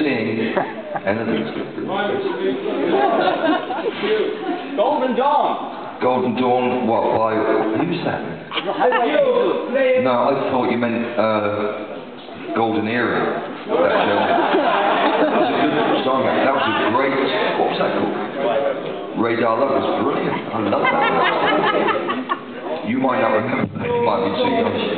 sing. and then there's Golden Dawn. Golden Dawn, what, by, who's that? no, I thought you meant uh, Golden Earring. That, um, that was a good song. That was a great, what was that called? Radar, Love was brilliant. I love that. you might not remember, it might be too young.